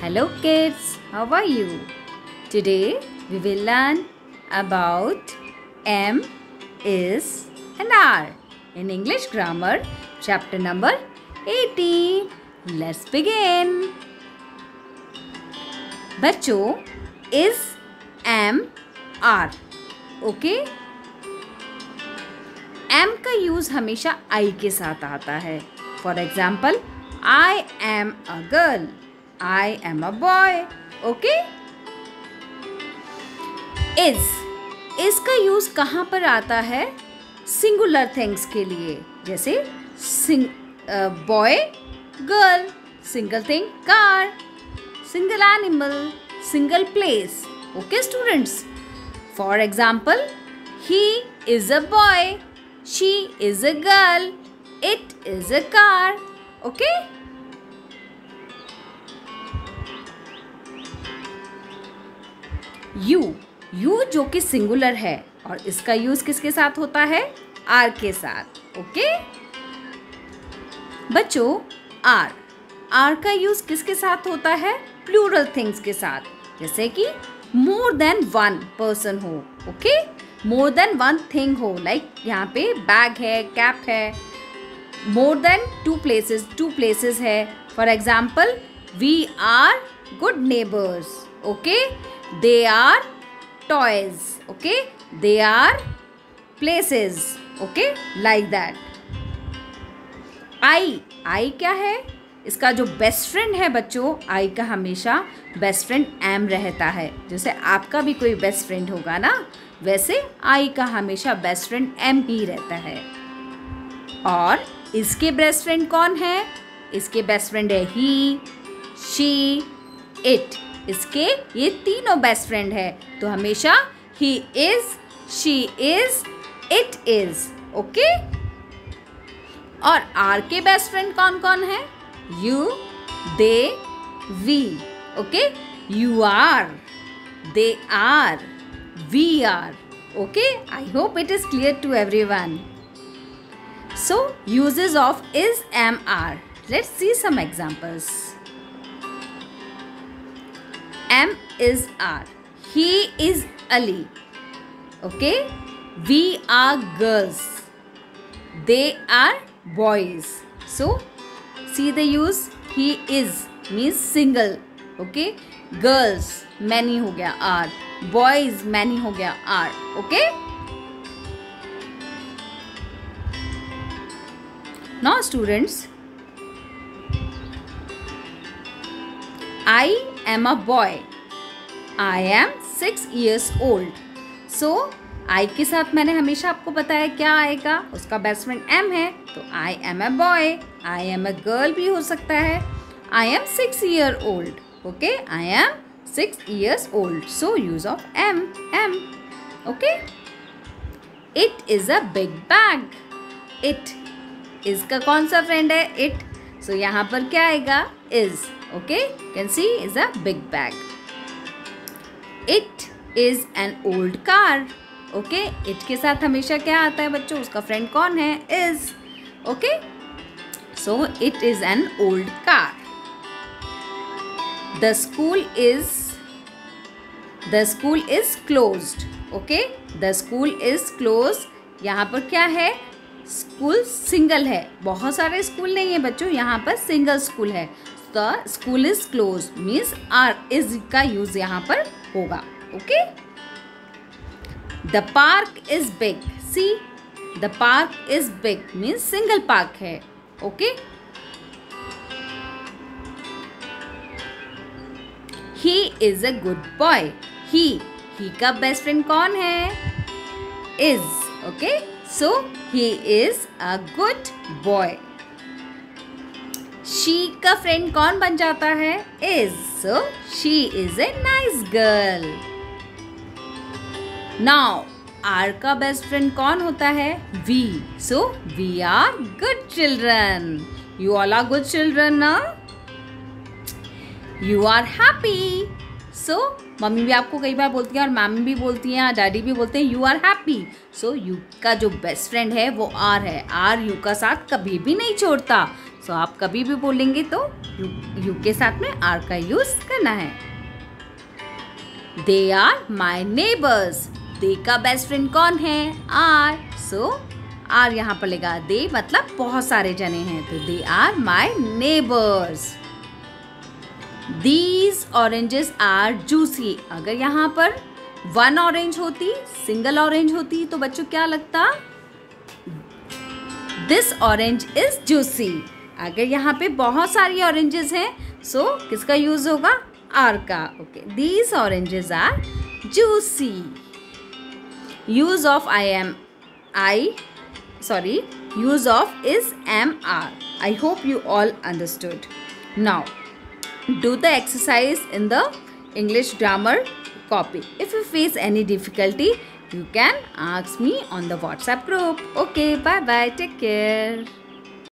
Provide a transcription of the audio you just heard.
Hello kids, how are you? Today we will learn about M is and R in English grammar chapter number 18. Let's begin. बच्चों is M R okay M का use हमेशा I के साथ आता है for example I am a girl I am a boy okay is is का use कहाँ पर आता है? सिंगुलर थिंग्स के लिए, जैसे sing boy girl single thing car single animal single place okay students for example he is a boy she is a girl it is a car okay you you जो कि singular है, और इसका use किसके साथ होता है? Are के साथ, ओके? बच्चों आर आर का यूज़ किसके साथ होता है? प्लूरल थिंग्स के साथ, जैसे कि मोर देन वन पर्सन हो, okay? More than one thing हो लाइक यहाँ पे बैग है कैप है। More than two places two places है। For example we are good neighbours okay? They are toys, okay? They are places, okay? Like that. I I क्या है? इसका जो बेस्ट फ्रेंड है बच्चों आई का हमेशा बेस्ट फ्रेंड एम रहता है। जैसे आपका भी कोई बेस्ट फ्रेंड होगा ना, वैसे आई का हमेशा बेस्ट फ्रेंड एम ही रहता है। और इसके बेस्ट फ्रेंड कौन है? इसके बेस्ट फ्रेंड है ही शी इट इसके ये तीनों बेस्ट फ्रेंड है। तो हमेशा ही is she is it is okay और आर के बेस्ट फ्रेंड कौन कौन है? You they we okay you are they are we are okay I hope it is clear to everyone so uses of is am are let's see some examples M is R. He is Ali. Okay? We are girls. They are boys. So, see the use he is means single. Okay? Girls many ho gaya are. Boys many ho gaya are. Okay? Now students, I am a boy. I am six years old so I के साथ मैंने हमेशा आपको बताया क्या आएगा? उसका best friend am है तो I am a boy I am a girl भी हो सकता है. I am six year old okay I am six years old so use of am am okay it is a big bag it is का कौन सा friend है? It so so, यहाँ पर क्या आएगा? Is okay? You can see, is a big bag. It is an old car, okay? It के साथ हमेशा क्या आता है बच्चों? उसका फ्रेंड कौन है? Is okay so it is an old car the school is the school is closed okay the school is close यहाँ पर क्या है? स्कूल सिंगल है. बहुत सारे स्कूल नहीं है बच्चों. यहाँ पर सिंगल स्कूल है. The school is close means are is का यूज़ यहाँ पर होगा okay the park is big see the park is big means single park है okay he is a good boy he he का best friend कौन है? Is okay so he is a good boy she का friend कौन बन जाता है is so she is a nice girl now are का बेस्ट फ्रेंड कौन होता है we so we are good children you all are good children ना you are happy so mummy भी आपको कई बार बोलती हैं और मैम भी बोलती हैं, डैडी भी बोलते हैं you are happy so you का जो बेस्ट फ्रेंड है, वो आर है। आर यू का साथ कभी भी नहीं छोड़ता। सो आप कभी भी बोलेंगे तो यू यू के साथ में आर का यूज़ करना है। दे आर माई नेबर्स दे का बेस्ट फ्रेंड कौन है? आर सो आर यहाँ पर लेगा। दे मतलब बहुत सारे जने हैं। तो they are my neighbours these oranges are juicy अगर यहाँ पर वन ऑरेंज होती सिंगल ऑरेंज होती तो बच्चों क्या लगता? दिस ऑरेंज इज़ जूसी अगर यहाँ पे बहुत सारी ऑरेंजेस हैं। सो so, किसका यूज़ होगा? आर का। Okay these oranges are juicy use of I am I sorry use of is am are I hope you all understood now do the exercise in the English grammar copy if you face any difficulty you can ask me on the WhatsApp group okay bye bye take care